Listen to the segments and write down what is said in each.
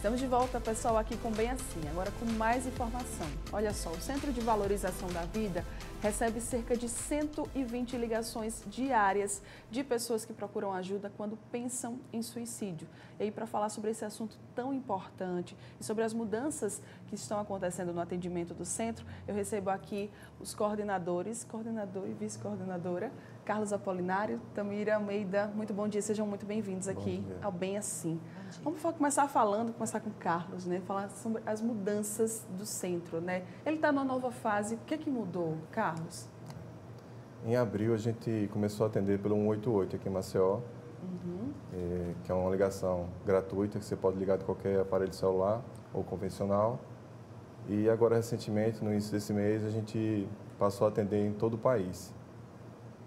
Estamos de volta, pessoal, aqui com Bem Assim, agora com mais informação. Olha só, o Centro de Valorização da Vida recebe cerca de 120 ligações diárias de pessoas que procuram ajuda quando pensam em suicídio. E aí, para falar sobre esse assunto tão importante e sobre as mudanças que estão acontecendo no atendimento do centro, eu recebo aqui os coordenadores, coordenador e vice-coordenadora, Carlos Apolinário, Tamira Almeida. Muito bom dia, sejam muito bem-vindos aqui ao Bem Assim. Vamos começar falando, começar com o Carlos, né? Falar sobre as mudanças do centro, né? Ele está numa nova fase. O que é que mudou, Carlos? Em abril a gente começou a atender pelo 188 aqui em Maceió, uhum. é, que é uma ligação gratuita que você pode ligar de qualquer aparelho celular ou convencional. E agora recentemente, no início desse mês, a gente passou a atender em todo o país,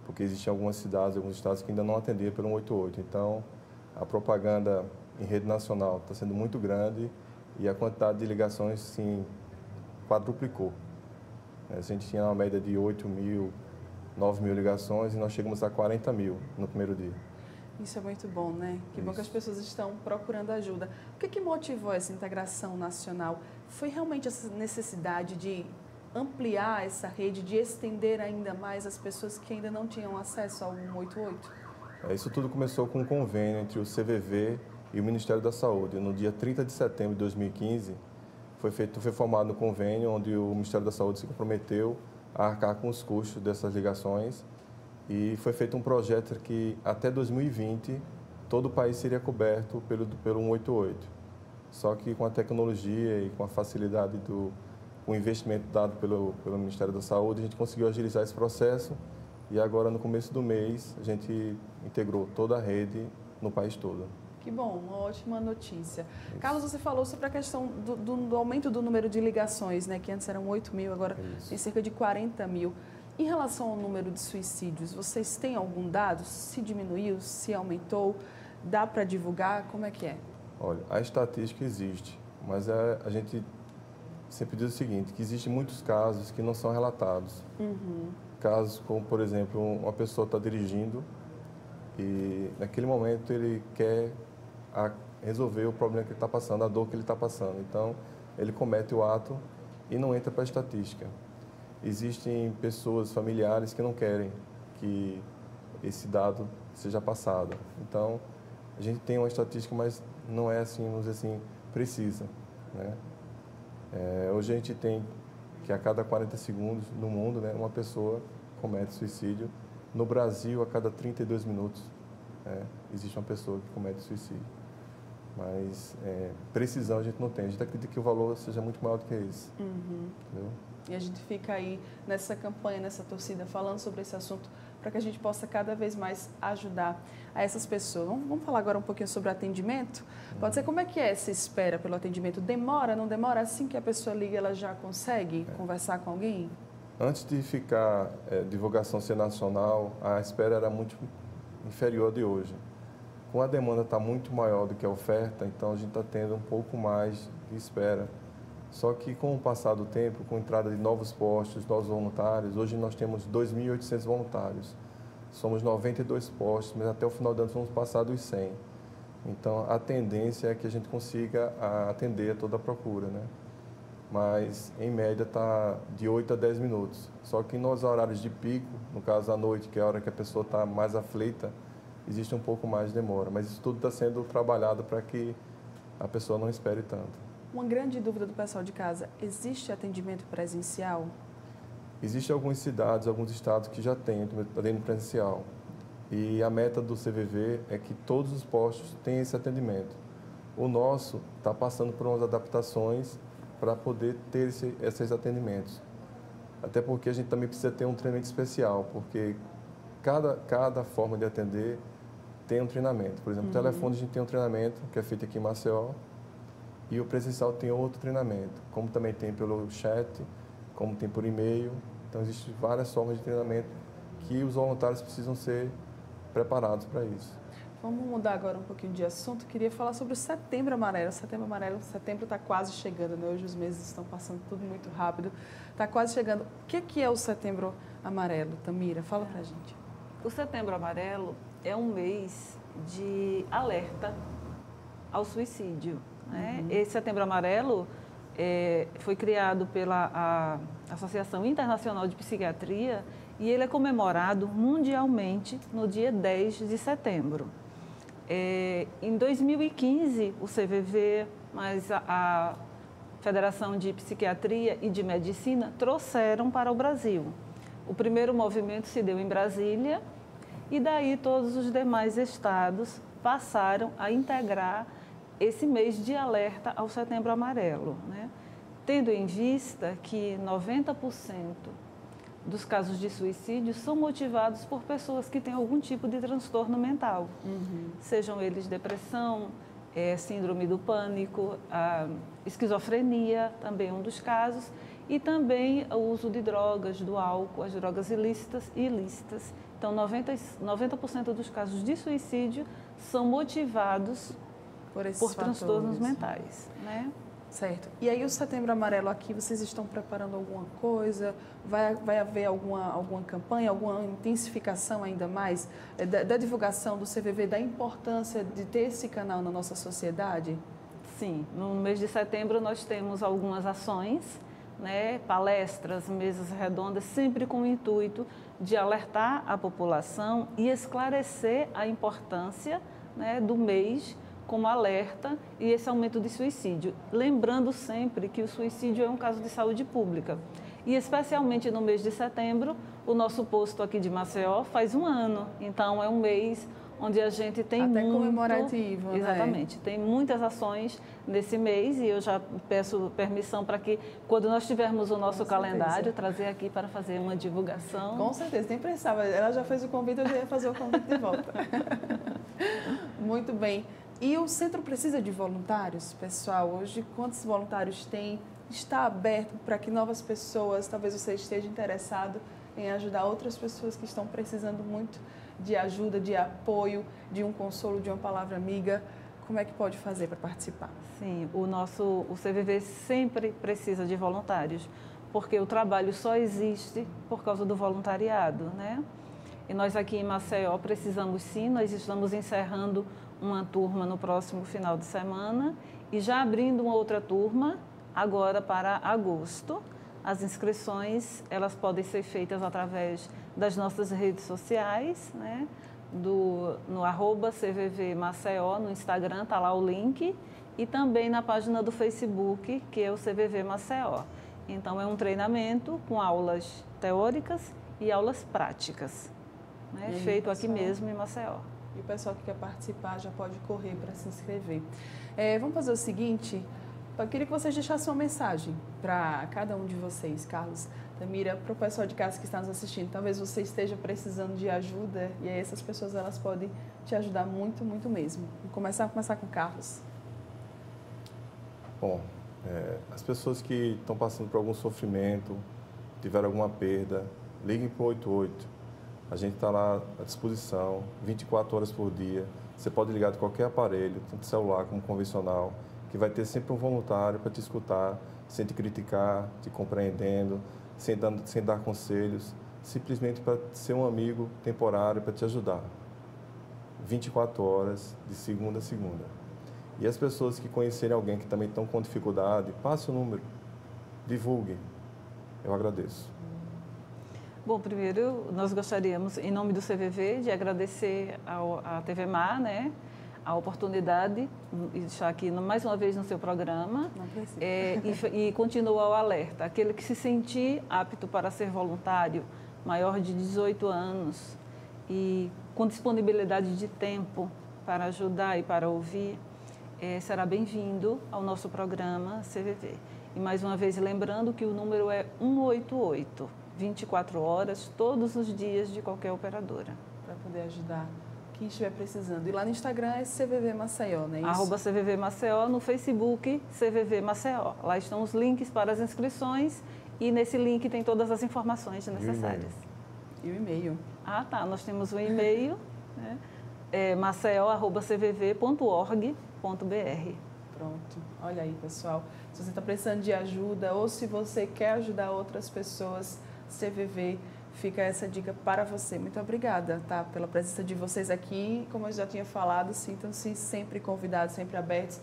porque existiam algumas cidades, alguns estados que ainda não atendiam pelo 188. Então, a propaganda em rede nacional está sendo muito grande e a quantidade de ligações, sim, quadruplicou. A gente tinha uma média de 8 mil, 9 mil ligações e nós chegamos a 40 mil no primeiro dia. Isso é muito bom, né? Que Isso. bom que as pessoas estão procurando ajuda. O que, que motivou essa integração nacional? Foi realmente essa necessidade de ampliar essa rede, de estender ainda mais as pessoas que ainda não tinham acesso ao 188? É, isso tudo começou com um convênio entre o CVV e o Ministério da Saúde. No dia 30 de setembro de 2015, foi, feito, foi formado um convênio onde o Ministério da Saúde se comprometeu a arcar com os custos dessas ligações e foi feito um projeto que até 2020 todo o país seria coberto pelo, pelo 188. Só que com a tecnologia e com a facilidade do o investimento dado pelo, pelo Ministério da Saúde, a gente conseguiu agilizar esse processo e agora no começo do mês a gente integrou toda a rede no país todo. Que bom, uma ótima notícia. Isso. Carlos, você falou sobre a questão do, do, do, aumento do número de ligações, né? Que antes eram 8 mil, agora Isso. tem cerca de 40 mil. Em relação ao número de suicídios, vocês têm algum dado? Se diminuiu, se aumentou? Dá para divulgar? Como é que é? Olha, a estatística existe, mas a, a gente sempre diz o seguinte, que existem muitos casos que não são relatados. Uhum. Casos como, por exemplo, uma pessoa está dirigindo e naquele momento ele quer a resolver o problema que ele está passando, a dor que ele está passando. Então, ele comete o ato e não entra para a estatística. Existem pessoas, familiares que não querem que esse dado seja passado. Então, a gente tem uma estatística, mas não é assim, vamos dizer assim, precisa. Né? É, hoje a gente tem que a cada 40 segundos no mundo, né, uma pessoa comete suicídio. No Brasil, a cada 32 minutos, é, existe uma pessoa que comete suicídio. Mas é, precisão a gente não tem. A gente acredita que o valor seja muito maior do que isso. Uhum. E a gente fica aí nessa campanha, nessa torcida, falando sobre esse assunto para que a gente possa cada vez mais ajudar a essas pessoas. Vamos, vamos falar agora um pouquinho sobre o atendimento? Pode ser como é que é essa espera pelo atendimento? Demora, não demora? Assim que a pessoa liga, ela já consegue é. conversar com alguém? Antes de ficar é, divulgação ser nacional, a espera era muito inferior de hoje. Com a demanda está muito maior do que a oferta, então a gente está tendo um pouco mais de espera. Só que com o passar do tempo, com a entrada de novos postos, novos voluntários, hoje nós temos 2.800 voluntários. Somos 92 postos, mas até o final do ano vamos passar dos 100. Então a tendência é que a gente consiga atender a toda a procura, né? Mas em média está de 8 a 10 minutos. Só que nos horários de pico, no caso à noite, que é a hora que a pessoa está mais aflita, existe um pouco mais de demora, mas isso tudo está sendo trabalhado para que a pessoa não espere tanto. Uma grande dúvida do pessoal de casa: existe atendimento presencial? Existem algumas cidades, alguns estados que já têm atendimento presencial. E a meta do CVV é que todos os postos tenham esse atendimento. O nosso está passando por umas adaptações para poder ter esse, esses atendimentos. Até porque a gente também precisa ter um treinamento especial, porque cada, cada forma de atender tem um treinamento. Por exemplo, uhum. o telefone a gente tem um treinamento que é feito aqui em Maceió e o presencial tem outro treinamento, como também tem pelo chat, como tem por e-mail. Então, existem várias formas de treinamento que os voluntários precisam ser preparados para isso. Vamos mudar agora um pouquinho de assunto. Queria falar sobre o Setembro Amarelo. Setembro Amarelo, setembro está quase chegando, né? Hoje os meses estão passando tudo muito rápido. Está quase chegando. O que é o Setembro Amarelo, Tamira? Fala para a gente. O Setembro Amarelo é um mês de alerta ao suicídio. Né? Uhum. Esse Setembro Amarelo é, foi criado pela Associação Internacional de Psiquiatria e ele é comemorado mundialmente no dia 10 de setembro. É, em 2015, o CVV, mas a, a Federação de Psiquiatria e de Medicina trouxeram para o Brasil. O primeiro movimento se deu em Brasília e daí todos os demais estados passaram a integrar esse mês de alerta ao Setembro Amarelo, né? tendo em vista que 90% dos casos de suicídio são motivados por pessoas que têm algum tipo de transtorno mental, uhum. sejam eles depressão, é, síndrome do pânico, esquizofrenia, também é um dos casos, e também o uso de drogas, do álcool, as drogas ilícitas e ilícitas. Então, 90%, 90 dos casos de suicídio são motivados por, por transtornos mentais. Né? Certo. E aí o Setembro Amarelo aqui, vocês estão preparando alguma coisa? Vai, vai haver alguma, alguma campanha, alguma intensificação ainda mais eh, da, da, divulgação do CVV, da importância de ter esse canal na nossa sociedade? Sim, no mês de setembro nós temos algumas ações, né, palestras, mesas redondas, sempre com o intuito de alertar a população e esclarecer a importância né, do mês como alerta e esse aumento de suicídio. Lembrando sempre que o suicídio é um caso de saúde pública. E especialmente no mês de setembro, o nosso posto aqui de Maceió faz um ano. Então é um mês onde a gente tem Até muito, comemorativo, né? Exatamente. Tem muitas ações nesse mês e eu já peço permissão para que, quando nós tivermos o nosso Com calendário, certeza. trazer aqui para fazer uma divulgação. Com certeza, nem pensava. Ela já fez o convite, eu já ia fazer o convite de volta. muito bem. E o centro precisa de voluntários, pessoal. Hoje, quantos voluntários tem? Está aberto para que novas pessoas, talvez você esteja interessado em ajudar outras pessoas que estão precisando muito de ajuda, de apoio, de um consolo, de uma palavra amiga. Como é que pode fazer para participar? Sim, o nosso o CVV sempre precisa de voluntários, porque o trabalho só existe por causa do voluntariado, né? E nós aqui em Maceió precisamos sim, nós estamos encerrando uma turma no próximo final de semana e já abrindo uma outra turma agora para agosto. As inscrições elas podem ser feitas através das nossas redes sociais, né? Do, no arroba CVV Maceió, no Instagram, está lá o link, e também na página do Facebook, que é o CVV Maceió. Então, é um treinamento com aulas teóricas e aulas práticas, né? feito aqui mesmo em Maceió. E o pessoal que quer participar já pode correr para se inscrever. É, vamos fazer o seguinte, eu queria que vocês deixassem uma mensagem para cada um de vocês, Carlos, Tamira, para o pessoal de casa que está nos assistindo. Talvez você esteja precisando de ajuda e aí essas pessoas elas podem te ajudar muito, muito mesmo. Vou começar, começar com Carlos. Bom, é, as pessoas que estão passando por algum sofrimento, tiveram alguma perda, liguem para o 88 a gente está lá à disposição, 24 horas por dia. Você pode ligar de qualquer aparelho, tanto celular como convencional, que vai ter sempre um voluntário para te escutar, sem te criticar, te compreendendo, sem, dando, sem dar conselhos, simplesmente para ser um amigo temporário para te ajudar. 24 horas, de segunda a segunda. E as pessoas que conhecerem alguém que também estão com dificuldade, passe o número, divulguem. Eu agradeço. Bom, primeiro nós gostaríamos, em nome do CVV, de agradecer ao, à TV Mar, né, a oportunidade de estar aqui mais uma vez no seu programa. É, e, e continua o alerta. Aquele que se sentir apto para ser voluntário, maior de 18 anos e com disponibilidade de tempo para ajudar e para ouvir, é, será bem-vindo ao nosso programa CVV. E mais uma vez lembrando que o número é 188. 24 horas, todos os dias de qualquer operadora. Para poder ajudar quem estiver precisando. E lá no Instagram é CVV Maceió, né? Arroba CVV Maceió, no Facebook CVV Maceió. Lá estão os links para as inscrições e nesse link tem todas as informações necessárias. E o e-mail? Ah, tá. Nós temos o e-mail, né? é maceió.cvv.org.br. Pronto. Olha aí, pessoal. Se você está precisando de ajuda ou se você quer ajudar outras pessoas, CVV, fica essa dica para você. Muito obrigada, tá? Pela presença de vocês aqui. Como eu já tinha falado, sintam-se sempre convidados, sempre abertos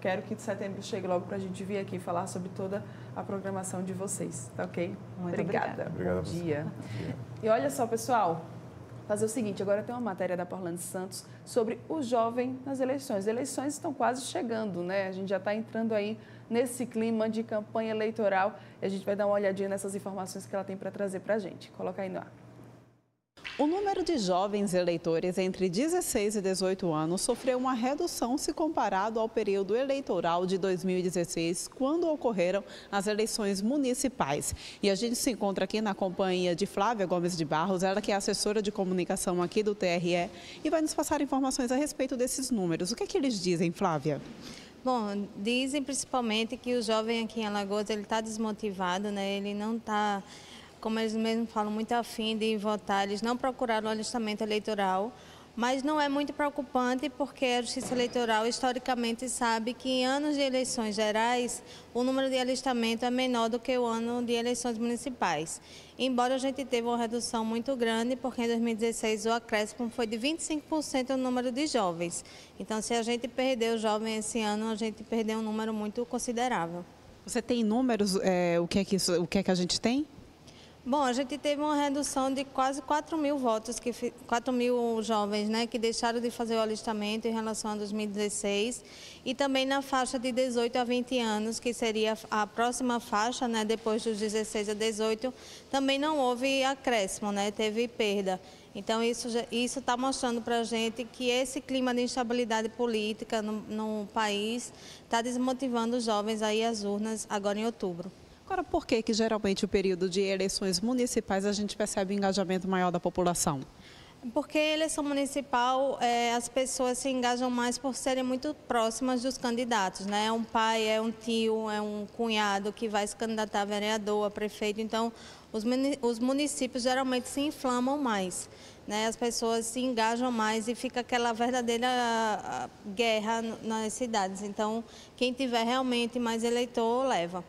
quero que setembro chegue logo para a gente vir aqui falar sobre toda a programação de vocês, tá ok? Muito obrigada. obrigada. Bom dia. E olha só, pessoal, fazer o seguinte, agora tem uma matéria da Porlando Santos sobre o jovem nas eleições. As eleições estão quase chegando, né? A gente já está entrando aí nesse clima de campanha eleitoral e a gente vai dar uma olhadinha nessas informações que ela tem para trazer para a gente. Coloca aí no ar. O número de jovens eleitores entre 16 e 18 anos sofreu uma redução se comparado ao período eleitoral de 2016, quando ocorreram as eleições municipais. E a gente se encontra aqui na companhia de Flávia Gomes de Barros, ela que é assessora de comunicação aqui do TRE, e vai nos passar informações a respeito desses números. O que é que eles dizem, Flávia? Bom, dizem principalmente que o jovem aqui em Alagoas ele está desmotivado, né? Ele não está como eles mesmos falam, muito afim de votar. Eles não procuraram o alistamento eleitoral, mas não é muito preocupante porque a Justiça Eleitoral historicamente sabe que em anos de eleições gerais o número de alistamento é menor do que o ano de eleições municipais. Embora a gente teve uma redução muito grande, porque em 2016 o acréscimo foi de 25% no número de jovens. Então, se a gente perdeu jovem esse ano, a gente perdeu um número muito considerável. Você tem números, é, o, que é que isso, o que é que a gente tem? Bom, a gente teve uma redução de quase 4 mil votos, que, 4 mil jovens né, que deixaram de fazer o alistamento em relação a 2016. E também na faixa de 18 a 20 anos, que seria a próxima faixa, né, depois dos 16 a 18, também não houve acréscimo, né, teve perda. Então, isso está mostrando para a gente que esse clima de instabilidade política no, no país está desmotivando os jovens aí às urnas agora em outubro. Agora, por que que geralmente o período de eleições municipais a gente percebe engajamento maior da população? Porque eleição municipal, é, as pessoas se engajam mais por serem muito próximas dos candidatos, né? É um pai, é um tio, é um cunhado que vai se candidatar a vereador, a prefeito. Então, os, os municípios geralmente se inflamam mais, né? As pessoas se engajam mais e fica aquela verdadeira guerra nas cidades. Então, quem tiver realmente mais eleitor, leva.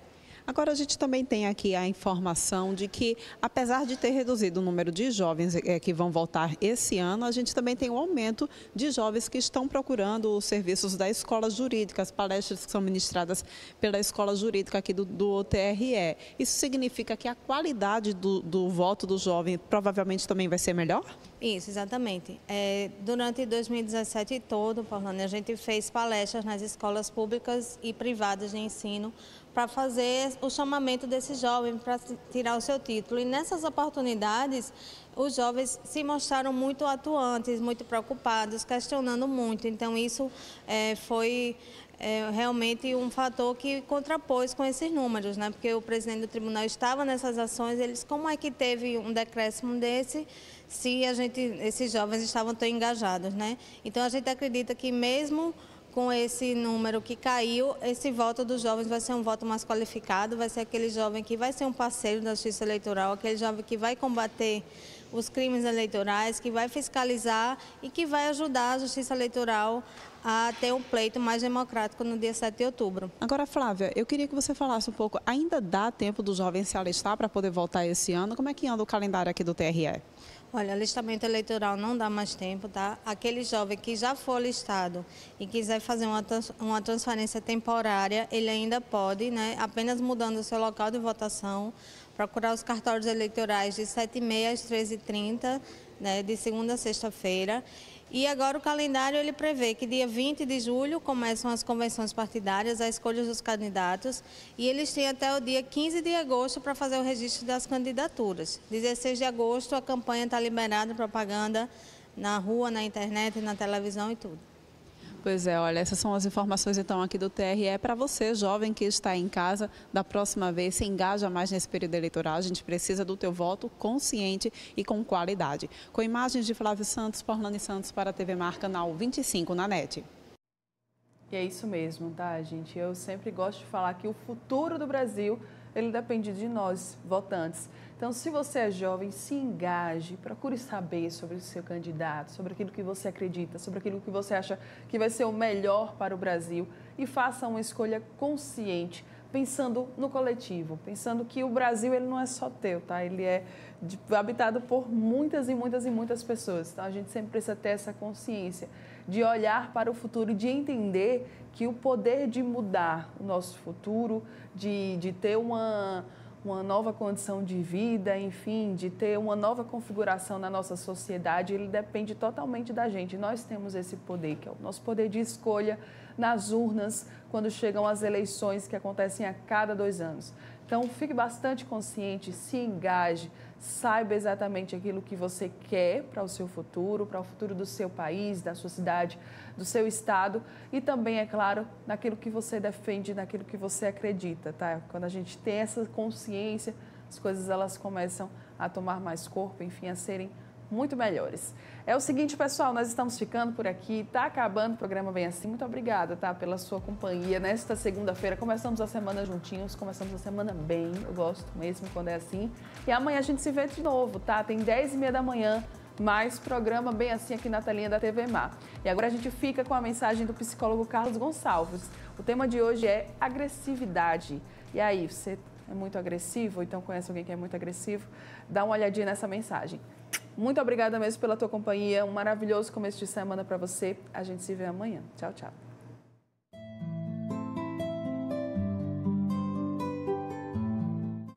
Agora, a gente também tem aqui a informação de que, apesar de ter reduzido o número de jovens é, que vão voltar esse ano, a gente também tem um aumento de jovens que estão procurando os serviços da escola jurídica, as palestras que são ministradas pela escola jurídica aqui do, do TRE. Isso significa que a qualidade do, do voto do jovem provavelmente também vai ser melhor? Isso, exatamente. É, durante 2017 todo, Paulane, a gente fez palestras nas escolas públicas e privadas de ensino para fazer o chamamento desse jovem para tirar o seu título. E nessas oportunidades, os jovens se mostraram muito atuantes, muito preocupados, questionando muito. Então, isso é, foi é, realmente um fator que contrapôs com esses números, né? porque o presidente do tribunal estava nessas ações, eles, como é que teve um decréscimo desse se a gente, esses jovens estavam tão engajados, né? Então a gente acredita que mesmo com esse número que caiu, esse voto dos jovens vai ser um voto mais qualificado, vai ser aquele jovem que vai ser um parceiro da justiça eleitoral, aquele jovem que vai combater os crimes eleitorais, que vai fiscalizar e que vai ajudar a justiça eleitoral a ter um pleito mais democrático no dia 7 de outubro. Agora, Flávia, eu queria que você falasse um pouco, ainda dá tempo do jovem se alistar para poder votar esse ano? Como é que anda o calendário aqui do TRE? Olha, alistamento eleitoral não dá mais tempo, tá? Aquele jovem que já for listado e quiser fazer uma, uma transferência temporária, ele ainda pode, né? Apenas mudando o seu local de votação, procurar os cartórios eleitorais de 7h30 às 13h30, né? De segunda a sexta-feira. E agora o calendário ele prevê que dia 20 de julho começam as convenções partidárias, as escolhas dos candidatos, e eles têm até o dia 15 de agosto para fazer o registro das candidaturas. 16 de agosto a campanha está liberada, propaganda na rua, na internet, na televisão e tudo. Pois é, olha, essas são as informações então aqui do TRE para você, jovem que está em casa, da próxima vez se engaja mais nesse período eleitoral. A gente precisa do teu voto consciente e com qualidade. Com imagens de Flávio Santos, Porlane Santos para a TV Mar, canal 25 na NET. E é isso mesmo, tá, gente? Eu sempre gosto de falar que o futuro do Brasil, ele depende de nós, votantes. Então, se você é jovem, se engaje, procure saber sobre o seu candidato, sobre aquilo que você acredita, sobre aquilo que você acha que vai ser o melhor para o Brasil e faça uma escolha consciente pensando no coletivo, pensando que o Brasil ele não é só teu, tá? Ele é habitado por muitas e muitas e muitas pessoas. Então a gente sempre precisa ter essa consciência de olhar para o futuro, de entender que o poder de mudar o nosso futuro, de, de ter uma, uma nova condição de vida, enfim, de ter uma nova configuração na nossa sociedade, ele depende totalmente da gente. Nós temos esse poder, que é o nosso poder de escolha nas urnas, quando chegam as eleições que acontecem a cada dois anos. Então, fique bastante consciente, se engaje, saiba exatamente aquilo que você quer para o seu futuro, para o futuro do seu país, da sua cidade, do seu estado e também, é claro, naquilo que você defende, naquilo que você acredita, tá? Quando a gente tem essa consciência, as coisas elas começam a tomar mais corpo, enfim, a serem muito melhores. É o seguinte, pessoal, nós estamos ficando por aqui, tá acabando o programa Bem Assim. Muito obrigada, tá, pela sua companhia nesta segunda-feira. Começamos a semana juntinhos, começamos a semana bem, eu gosto mesmo quando é assim. E amanhã a gente se vê de novo, tá? Tem 10 e meia da manhã, mais programa Bem Assim aqui na telinha da TV Mar. E agora a gente fica com a mensagem do psicólogo Carlos Gonçalves. O tema de hoje é agressividade. E aí, você é muito agressivo, então conhece alguém que é muito agressivo? Dá uma olhadinha nessa mensagem. Muito obrigada mesmo pela tua companhia. Um maravilhoso começo de semana para você. A gente se vê amanhã. Tchau, tchau.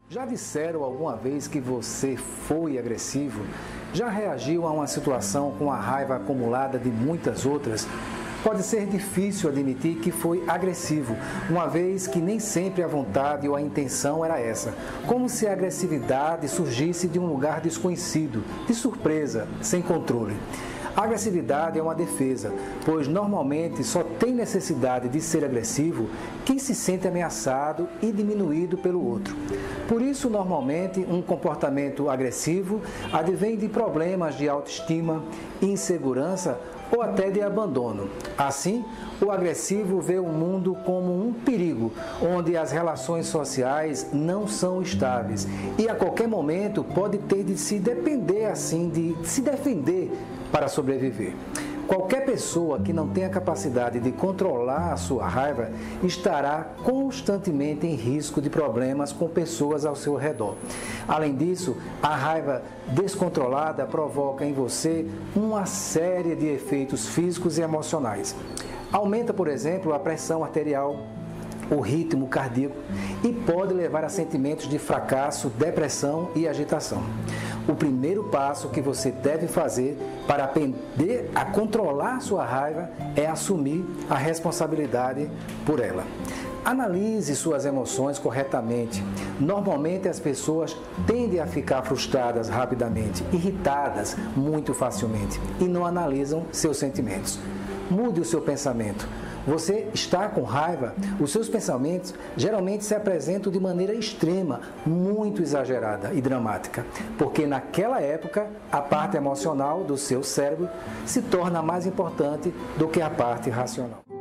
Já disseram alguma vez que você foi agressivo? Já reagiu a uma situação com a raiva acumulada de muitas outras? Pode ser difícil admitir que foi agressivo, uma vez que nem sempre a vontade ou a intenção era essa. Como se a agressividade surgisse de um lugar desconhecido, de surpresa, sem controle. A agressividade é uma defesa, pois normalmente só tem necessidade de ser agressivo quem se sente ameaçado e diminuído pelo outro. Por isso, normalmente, um comportamento agressivo advém de problemas de autoestima, insegurança ou até de abandono. Assim, o agressivo vê o mundo como um perigo, onde as relações sociais não são estáveis e a qualquer momento pode ter de se depender assim de se defender para sobreviver. Qualquer pessoa que não tenha capacidade de controlar a sua raiva estará constantemente em risco de problemas com pessoas ao seu redor. Além disso, a raiva descontrolada provoca em você uma série de efeitos físicos e emocionais. Aumenta, por exemplo, a pressão arterial, o ritmo cardíaco e pode levar a sentimentos de fracasso, depressão e agitação o primeiro passo que você deve fazer para aprender a controlar sua raiva é assumir a responsabilidade por ela. Analise suas emoções corretamente. Normalmente as pessoas tendem a ficar frustradas rapidamente, irritadas muito facilmente e não analisam seus sentimentos. Mude o seu pensamento. Você está com raiva, os seus pensamentos geralmente se apresentam de maneira extrema, muito exagerada e dramática, porque naquela época a parte emocional do seu cérebro se torna mais importante do que a parte racional.